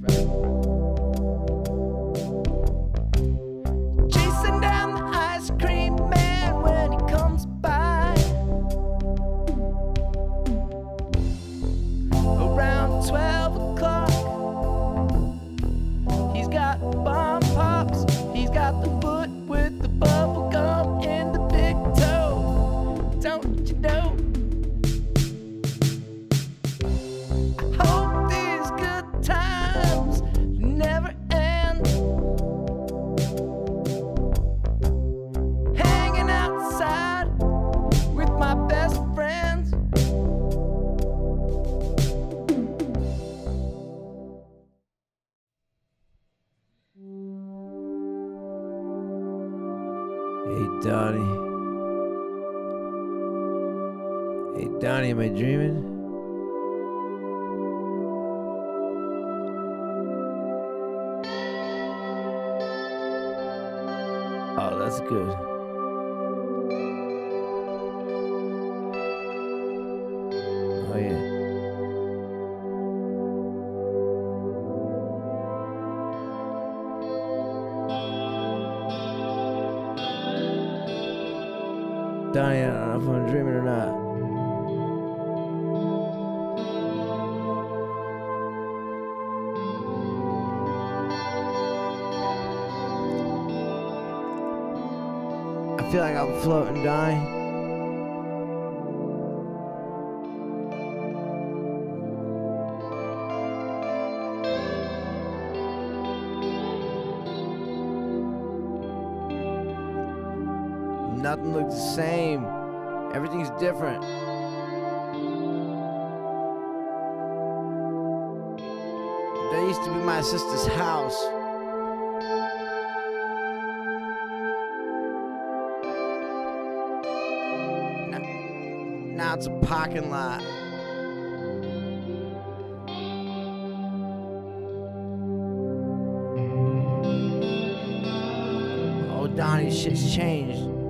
That's right. Hey, Donnie. Hey, Donnie, am I dreaming? Oh, that's good. Donnie, I don't know if I'm dreaming or not. I feel like I'm floating, Donnie. Nothing looks the same. Everything's different. That used to be my sister's house. Now, now it's a parking lot. Oh, Donnie, shit's changed.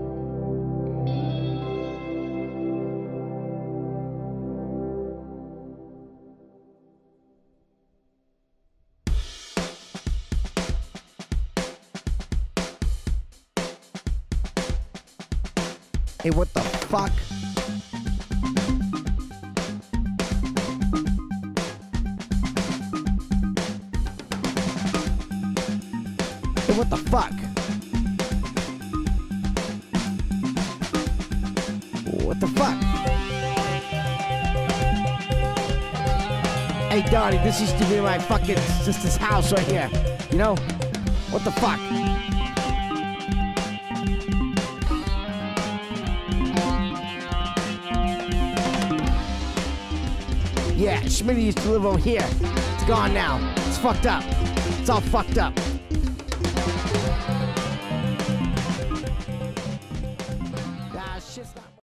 Hey, what the fuck? Hey, what the fuck? What the fuck? Hey, Donnie, this used to be my fucking sister's house right here. You know? What the fuck? Yeah, Schmitty used to live over here. It's gone now. It's fucked up. It's all fucked up.